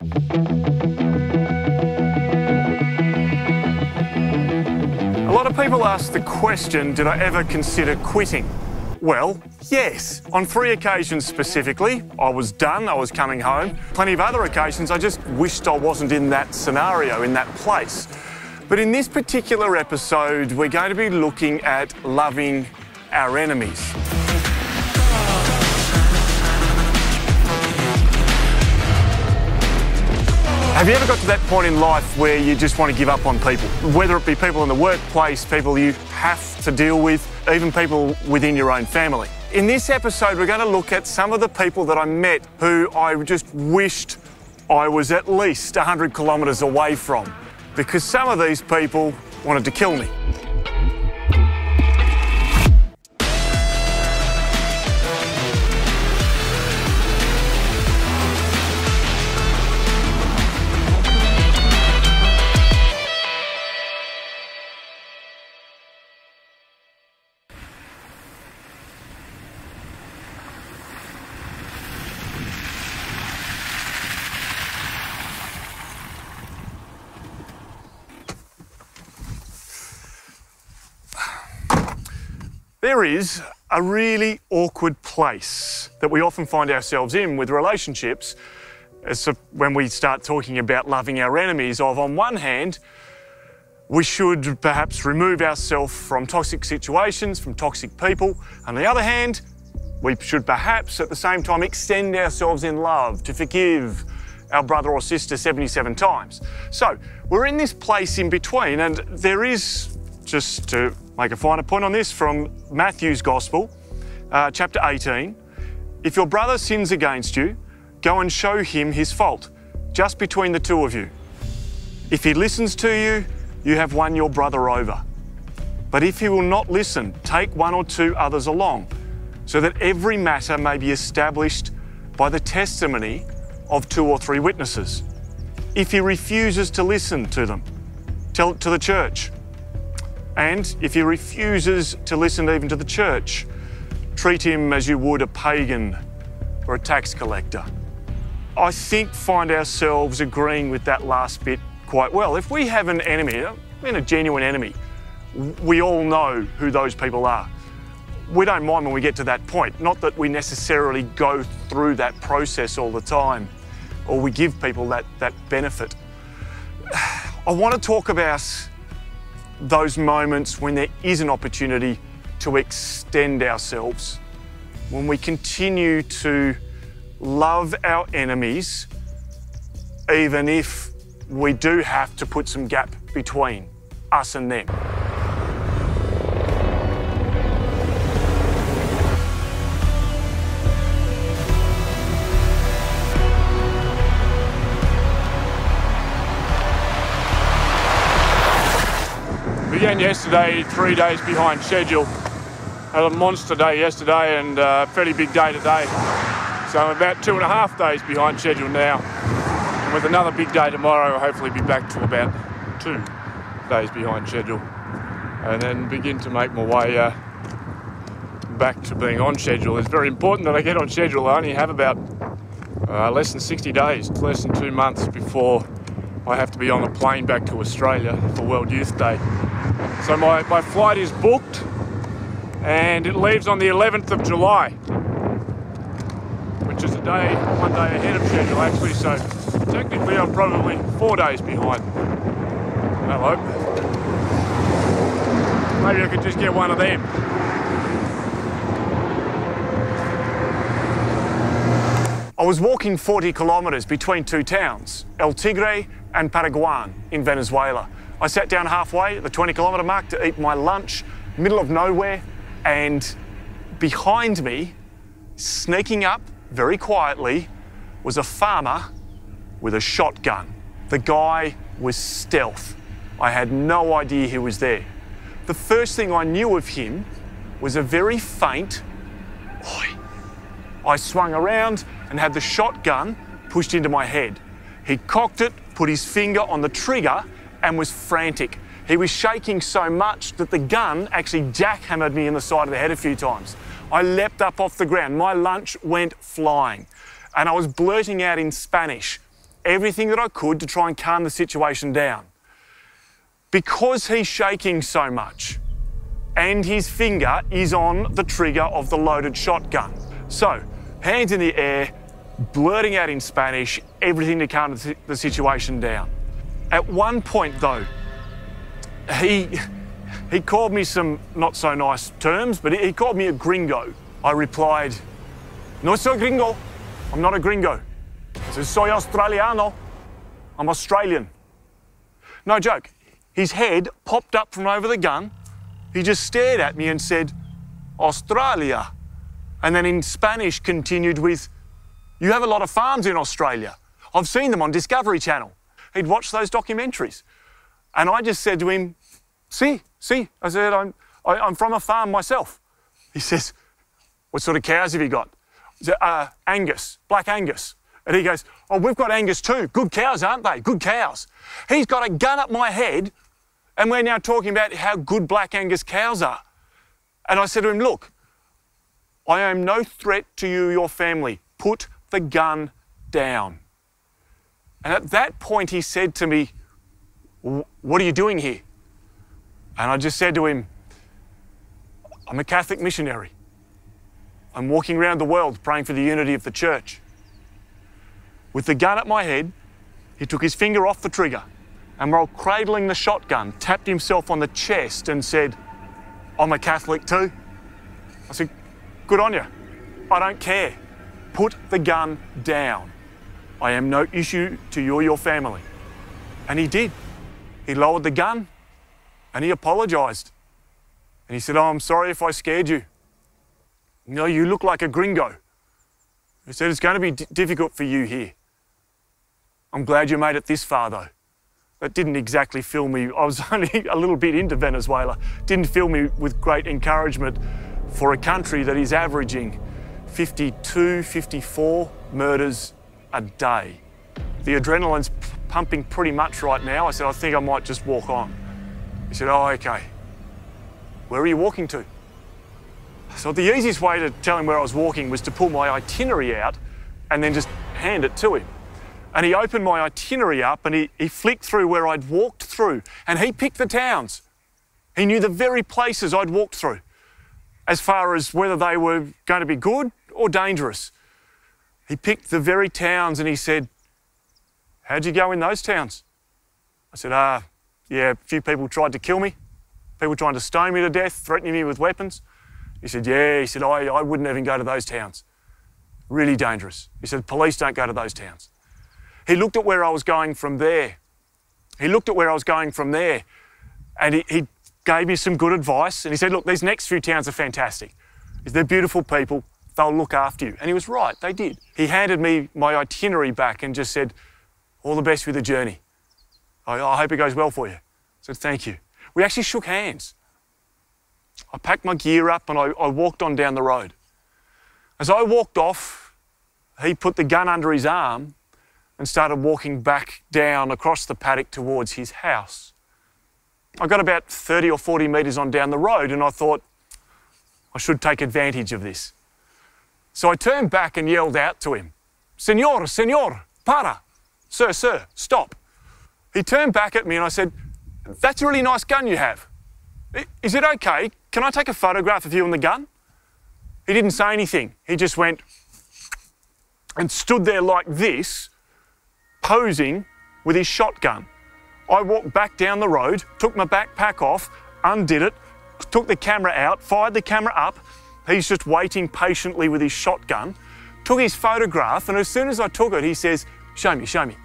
A lot of people ask the question Did I ever consider quitting? Well, yes. On three occasions specifically, I was done, I was coming home. Plenty of other occasions, I just wished I wasn't in that scenario, in that place. But in this particular episode, we're going to be looking at loving our enemies. Have you ever got to that point in life where you just want to give up on people? Whether it be people in the workplace, people you have to deal with, even people within your own family. In this episode, we're going to look at some of the people that I met who I just wished I was at least 100 kilometres away from because some of these people wanted to kill me. A really awkward place that we often find ourselves in with relationships as when we start talking about loving our enemies of on one hand we should perhaps remove ourselves from toxic situations, from toxic people. On the other hand, we should perhaps at the same time extend ourselves in love to forgive our brother or sister 77 times. So we're in this place in between, and there is, just to make a finer point on this from Matthew's Gospel, uh, chapter 18. If your brother sins against you, go and show him his fault, just between the two of you. If he listens to you, you have won your brother over. But if he will not listen, take one or two others along, so that every matter may be established by the testimony of two or three witnesses. If he refuses to listen to them, tell it to the church. And if he refuses to listen even to the church, treat him as you would a pagan or a tax collector. I think find ourselves agreeing with that last bit quite well. If we have an enemy, I mean a genuine enemy, we all know who those people are. We don't mind when we get to that point. Not that we necessarily go through that process all the time or we give people that, that benefit. I want to talk about those moments when there is an opportunity to extend ourselves, when we continue to love our enemies, even if we do have to put some gap between us and them. Yesterday, three days behind schedule. Had a monster day yesterday and a fairly big day today. So I'm about two and a half days behind schedule now. And with another big day tomorrow, I'll hopefully be back to about two days behind schedule. And then begin to make my way uh, back to being on schedule. It's very important that I get on schedule. I only have about uh, less than 60 days, less than two months before I have to be on a plane back to Australia for World Youth Day. So my, my flight is booked and it leaves on the 11th of July, which is a day, one day ahead of schedule actually, so technically I'm probably four days behind. Hello. Maybe I could just get one of them. I was walking 40 kilometres between two towns, El Tigre and Pariaguán in Venezuela. I sat down halfway at the 20 kilometre mark to eat my lunch, middle of nowhere, and behind me, sneaking up very quietly, was a farmer with a shotgun. The guy was stealth. I had no idea he was there. The first thing I knew of him was a very faint oi. I swung around and had the shotgun pushed into my head. He cocked it, put his finger on the trigger, and was frantic. He was shaking so much that the gun actually jackhammered me in the side of the head a few times. I leapt up off the ground. My lunch went flying. And I was blurting out in Spanish, everything that I could to try and calm the situation down. Because he's shaking so much and his finger is on the trigger of the loaded shotgun. So, hands in the air, blurting out in Spanish, everything to calm the situation down. At one point, though, he, he called me some not so nice terms, but he called me a gringo. I replied, No soy gringo. I'm not a gringo. Soy australiano. I'm Australian. No joke. His head popped up from over the gun. He just stared at me and said, Australia. And then in Spanish continued with, You have a lot of farms in Australia. I've seen them on Discovery Channel. He'd watched those documentaries. And I just said to him, See, see. I said, I'm, I, am i am from a farm myself. He says, What sort of cows have you got? Said, uh, Angus, black Angus. And he goes, Oh, we've got Angus too. Good cows, aren't they? Good cows. He's got a gun up my head, and we're now talking about how good black Angus cows are. And I said to him, Look, I am no threat to you, your family. Put the gun down. And at that point, he said to me, What are you doing here? And I just said to him, I'm a Catholic missionary. I'm walking around the world praying for the unity of the church. With the gun at my head, he took his finger off the trigger and while cradling the shotgun, tapped himself on the chest and said, I'm a Catholic too. I said, Good on you. I don't care. Put the gun down. I am no issue to you or your family. And he did. He lowered the gun and he apologised. And he said, Oh, I'm sorry if I scared you. No, you look like a gringo. He said, It's going to be difficult for you here. I'm glad you made it this far, though. That didn't exactly fill me. I was only a little bit into Venezuela. Didn't fill me with great encouragement for a country that is averaging 52, 54 murders a day. The adrenaline's pumping pretty much right now. I said, I think I might just walk on. He said, Oh, okay. Where are you walking to? So the easiest way to tell him where I was walking was to pull my itinerary out and then just hand it to him. And he opened my itinerary up and he, he flicked through where I'd walked through and he picked the towns. He knew the very places I'd walked through as far as whether they were going to be good or dangerous. He picked the very towns and he said, How'd you go in those towns? I said, Ah, yeah, a few people tried to kill me, people trying to stone me to death, threatening me with weapons. He said, Yeah, he said, I, I wouldn't even go to those towns. Really dangerous. He said, Police don't go to those towns. He looked at where I was going from there. He looked at where I was going from there and he, he gave me some good advice. And he said, Look, these next few towns are fantastic. They're beautiful people. They'll look after you. And he was right, they did. He handed me my itinerary back and just said, All the best with the journey. I, I hope it goes well for you. I said, Thank you. We actually shook hands. I packed my gear up and I, I walked on down the road. As I walked off, he put the gun under his arm and started walking back down across the paddock towards his house. I got about 30 or 40 metres on down the road and I thought, I should take advantage of this. So I turned back and yelled out to him, Senor, Senor, para, sir, sir, stop. He turned back at me and I said, That's a really nice gun you have. Is it okay? Can I take a photograph of you and the gun? He didn't say anything. He just went and stood there like this, posing with his shotgun. I walked back down the road, took my backpack off, undid it, took the camera out, fired the camera up. He's just waiting patiently with his shotgun, took his photograph, and as soon as I took it, he says, Show me, show me.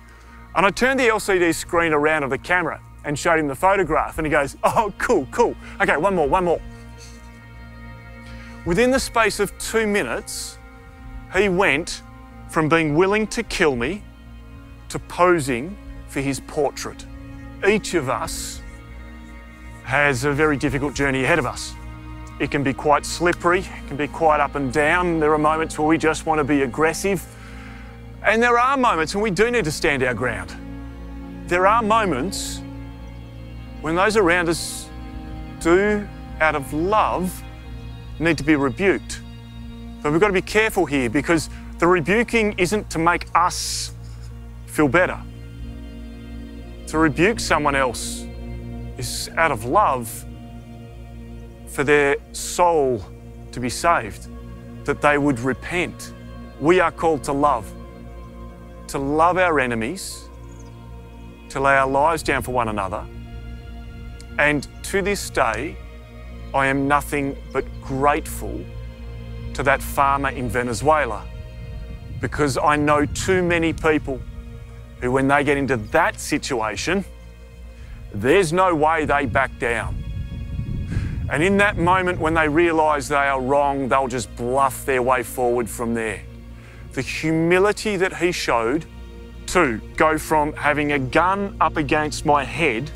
And I turned the LCD screen around of the camera and showed him the photograph, and he goes, Oh, cool, cool. Okay, one more, one more. Within the space of two minutes, he went from being willing to kill me to posing for his portrait each of us has a very difficult journey ahead of us. It can be quite slippery, it can be quite up and down. There are moments where we just want to be aggressive. And there are moments when we do need to stand our ground. There are moments when those around us do, out of love, need to be rebuked. But we've got to be careful here because the rebuking isn't to make us feel better. To rebuke someone else is out of love for their soul to be saved, that they would repent. We are called to love, to love our enemies, to lay our lives down for one another. And to this day, I am nothing but grateful to that farmer in Venezuela because I know too many people who, when they get into that situation, there's no way they back down. And in that moment when they realise they are wrong, they'll just bluff their way forward from there. The humility that he showed to go from having a gun up against my head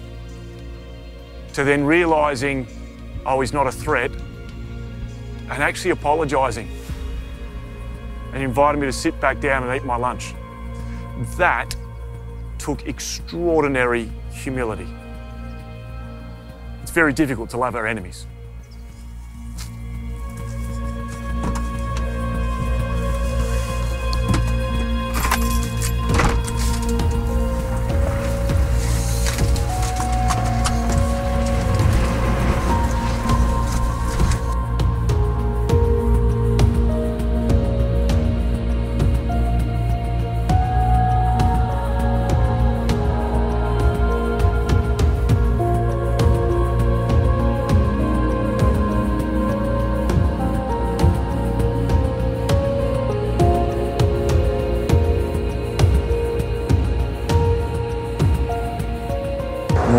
to then realising, oh, he's not a threat, and actually apologising and invited me to sit back down and eat my lunch. That took extraordinary humility. Very difficult to love our enemies.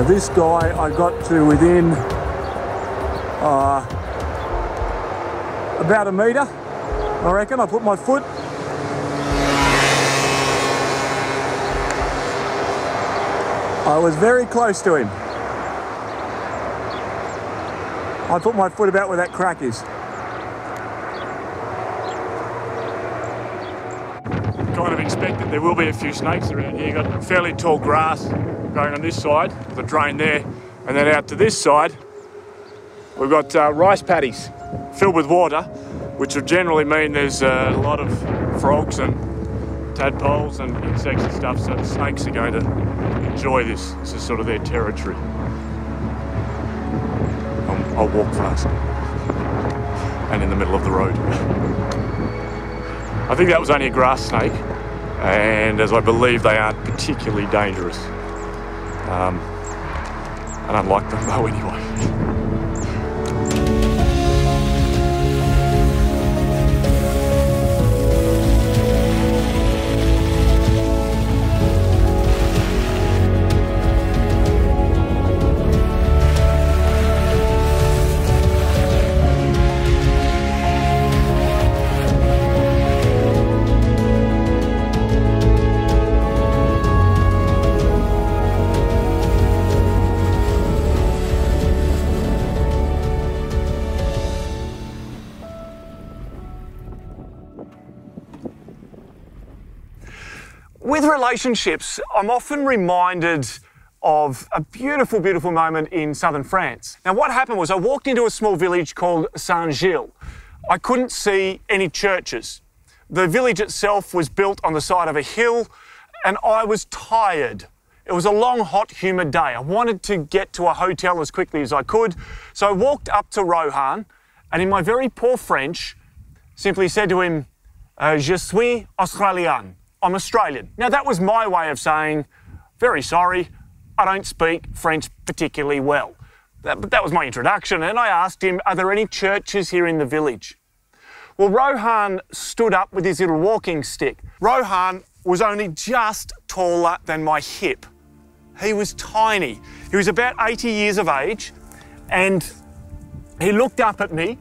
This guy I got to within uh, about a metre, I reckon. I put my foot I was very close to him. I put my foot about where that crack is. There will be a few snakes around here. You've got fairly tall grass going on this side with a drain there, and then out to this side, we've got uh, rice paddies filled with water, which will generally mean there's uh, a lot of frogs and tadpoles and insects and stuff, so the snakes are going to enjoy this. This is sort of their territory. I'll, I'll walk fast and in the middle of the road. I think that was only a grass snake, and as I believe they aren't particularly dangerous. Um, I don't like them though anyway. relationships, I'm often reminded of a beautiful, beautiful moment in southern France. Now, what happened was I walked into a small village called Saint Gilles. I couldn't see any churches. The village itself was built on the side of a hill, and I was tired. It was a long, hot, humid day. I wanted to get to a hotel as quickly as I could, so I walked up to Rohan, and in my very poor French, simply said to him, uh, Je suis Australien. I'm Australian. Now, that was my way of saying, very sorry, I don't speak French particularly well. That, but that was my introduction, and I asked him, Are there any churches here in the village? Well, Rohan stood up with his little walking stick. Rohan was only just taller than my hip. He was tiny. He was about 80 years of age, and he looked up at me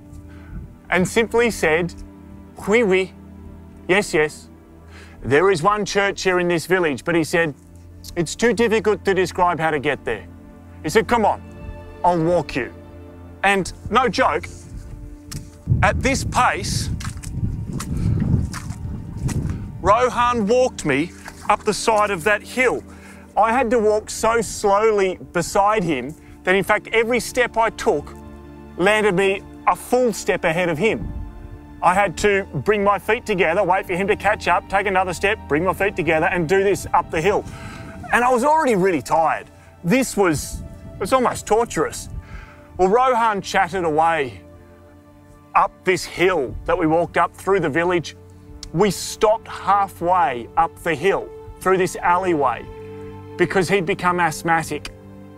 and simply said, Oui, oui, yes, yes. There is one church here in this village, but he said, it's too difficult to describe how to get there. He said, come on, I'll walk you. And no joke, at this pace, Rohan walked me up the side of that hill. I had to walk so slowly beside him that, in fact, every step I took landed me a full step ahead of him. I had to bring my feet together, wait for him to catch up, take another step, bring my feet together, and do this up the hill. And I was already really tired. This was, it was almost torturous. Well, Rohan chatted away up this hill that we walked up through the village. We stopped halfway up the hill through this alleyway because he'd become asthmatic.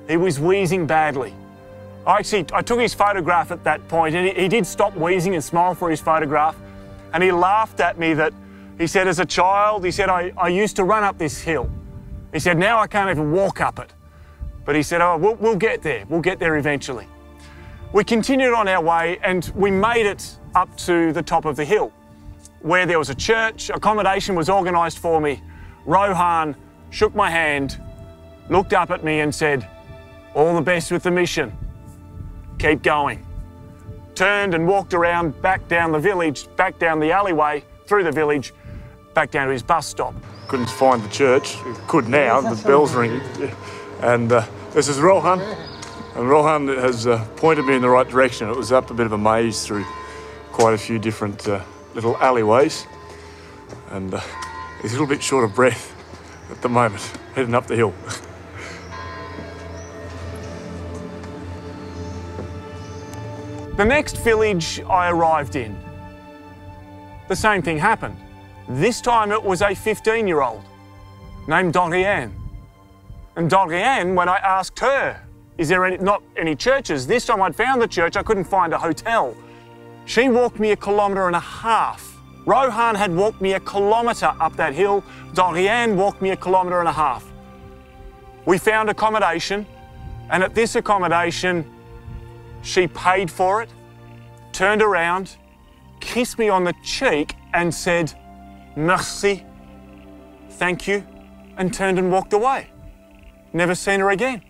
He was wheezing badly. I actually I took his photograph at that point and he, he did stop wheezing and smile for his photograph. And he laughed at me that he said, as a child, he said, I, I used to run up this hill. He said, now I can't even walk up it. But he said, oh, we'll, we'll get there. We'll get there eventually. We continued on our way and we made it up to the top of the hill where there was a church, accommodation was organised for me. Rohan shook my hand, looked up at me and said, all the best with the mission keep going. Turned and walked around back down the village, back down the alleyway, through the village, back down to his bus stop. Couldn't find the church. Could now, the bell's ringing. And uh, this is Rohan. And Rohan has uh, pointed me in the right direction. It was up a bit of a maze through quite a few different uh, little alleyways. And uh, he's a little bit short of breath at the moment, heading up the hill. The next village I arrived in, the same thing happened. This time it was a 15 year old named Dorianne. And Dorianne, when I asked her, is there any, not any churches? This time I'd found the church, I couldn't find a hotel. She walked me a kilometre and a half. Rohan had walked me a kilometre up that hill. Dorianne walked me a kilometre and a half. We found accommodation, and at this accommodation, she paid for it, turned around, kissed me on the cheek, and said, Merci, thank you, and turned and walked away. Never seen her again.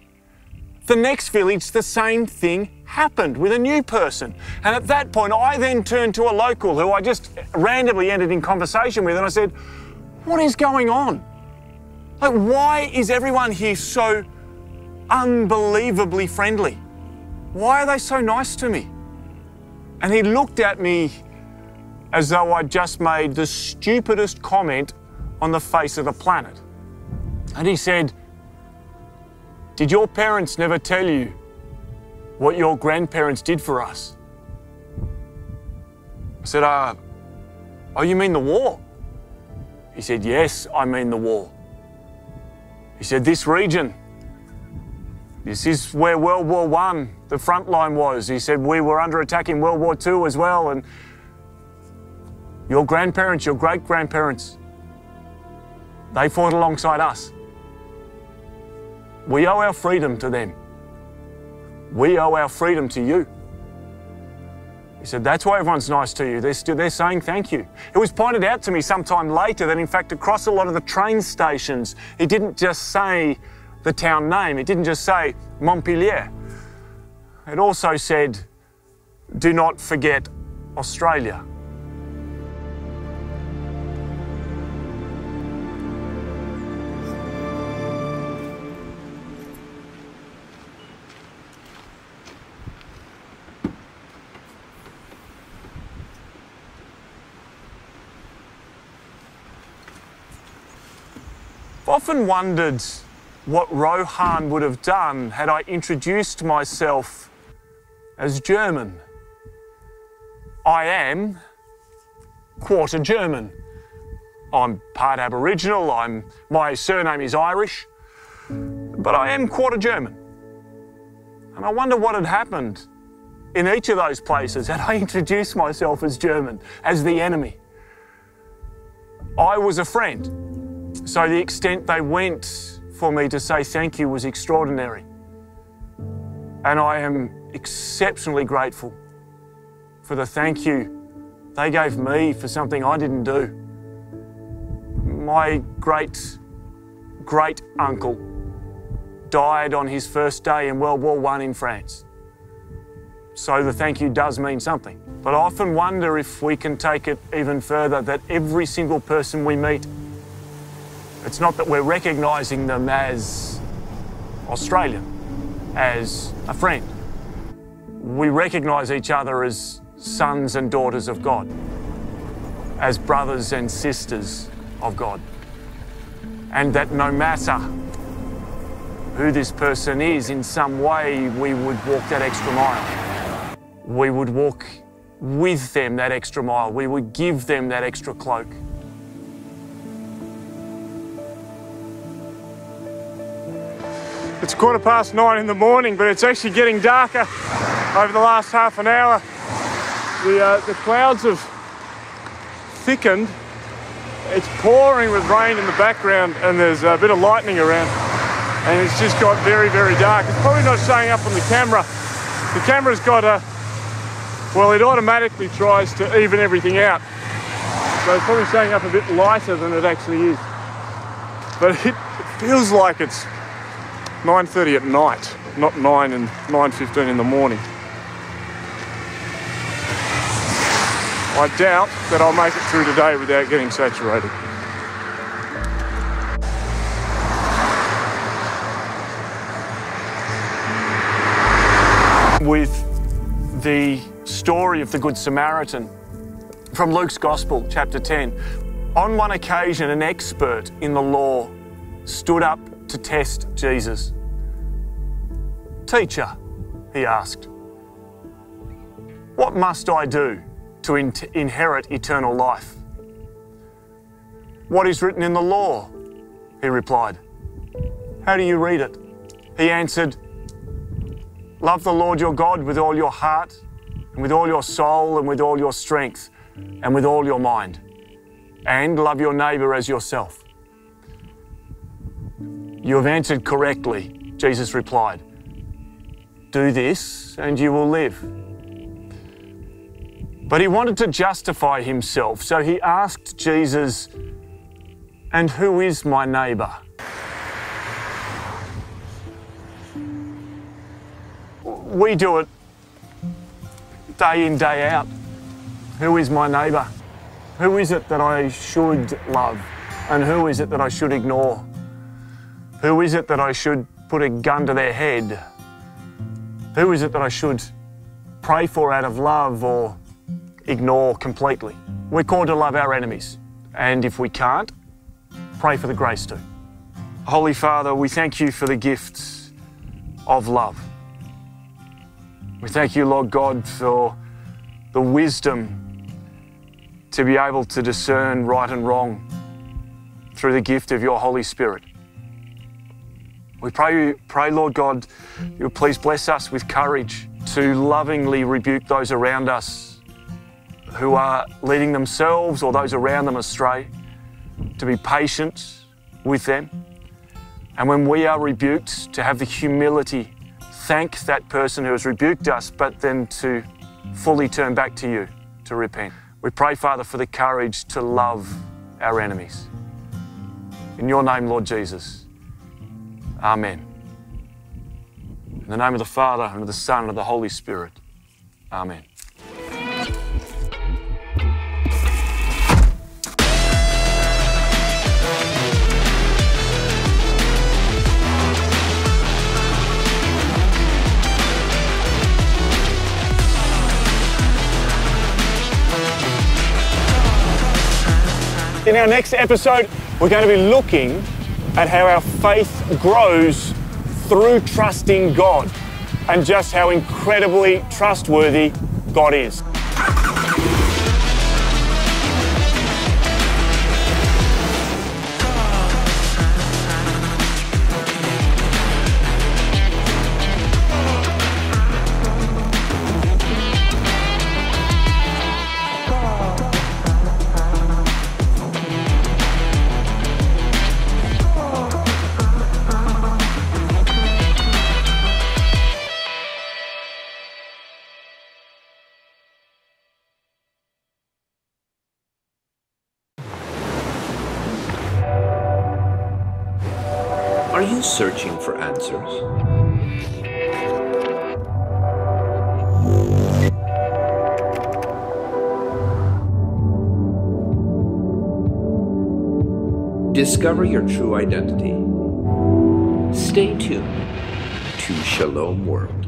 The next village, the same thing happened with a new person. And at that point, I then turned to a local who I just randomly ended in conversation with, and I said, What is going on? Like, why is everyone here so unbelievably friendly? Why are they so nice to me? And he looked at me as though I'd just made the stupidest comment on the face of the planet. And he said, Did your parents never tell you what your grandparents did for us? I said, uh, Oh, you mean the war? He said, Yes, I mean the war. He said, This region, this is where World War One, the front line was. He said we were under attack in World War Two as well, and your grandparents, your great grandparents, they fought alongside us. We owe our freedom to them. We owe our freedom to you. He said, That's why everyone's nice to you. They're, still, they're saying thank you. It was pointed out to me sometime later that, in fact, across a lot of the train stations, he didn't just say, the town name. It didn't just say Montpellier. It also said, do not forget Australia. I've often wondered what Rohan would have done had I introduced myself as German. I am quarter German. I'm part Aboriginal, I'm, my surname is Irish, but I am quarter German. And I wonder what had happened in each of those places had I introduced myself as German, as the enemy. I was a friend, so the extent they went for me to say thank you was extraordinary. And I am exceptionally grateful for the thank you they gave me for something I didn't do. My great, great uncle died on his first day in World War I in France. So the thank you does mean something. But I often wonder if we can take it even further that every single person we meet it's not that we're recognising them as Australian, as a friend. We recognise each other as sons and daughters of God. as brothers and sisters of God. And that no matter who this person is, in some way we would walk that extra mile. We would walk with them that extra mile. We would give them that extra cloak. It's quarter past nine in the morning, but it's actually getting darker over the last half an hour. The, uh, the clouds have thickened. It's pouring with rain in the background, and there's a bit of lightning around. And it's just got very, very dark. It's probably not showing up on the camera. The camera's got a, well, it automatically tries to even everything out. So it's probably showing up a bit lighter than it actually is. But it, it feels like it's 9.30 at night, not 9 and 9.15 in the morning. I doubt that I'll make it through today without getting saturated. With the story of the Good Samaritan from Luke's Gospel, chapter 10. On one occasion, an expert in the law stood up to test Jesus. Teacher, he asked, what must I do to in- inherit eternal life? What is written in the law? He replied. How do you read it? He answered, Love the Lord your God with all your heart, and with all your soul, and with all your strength, and with all your mind, and love your neighbour as yourself. You have answered correctly, Jesus replied. Do this, and you will live. But he wanted to justify himself, so he asked Jesus, And who is my neighbour? We do it day in, day out. Who is my neighbour? Who is it that I should love? And who is it that I should ignore? Who is it that I should put a gun to their head? Who is it that I should pray for out of love or ignore completely? We're called to love our enemies. And if we can't, pray for the grace to. Holy Father, we thank you for the gifts of love. We thank you, Lord God, for the wisdom to be able to discern right and wrong through the gift of your Holy Spirit. We pray, pray, Lord God, you'll please bless us with courage to lovingly rebuke those around us who are leading themselves or those around them astray, to be patient with them. And when we are rebuked, to have the humility, thank that person who has rebuked us, but then to fully turn back to you, to repent. We pray, Father, for the courage to love our enemies. In your name, Lord Jesus. Amen. In the name of the Father, and of the Son, and of the Holy Spirit. Amen. In our next episode, we're going to be looking at how our faith grows through trusting God and just how incredibly trustworthy God is. Searching for answers? Discover your true identity. Stay tuned to Shalom World.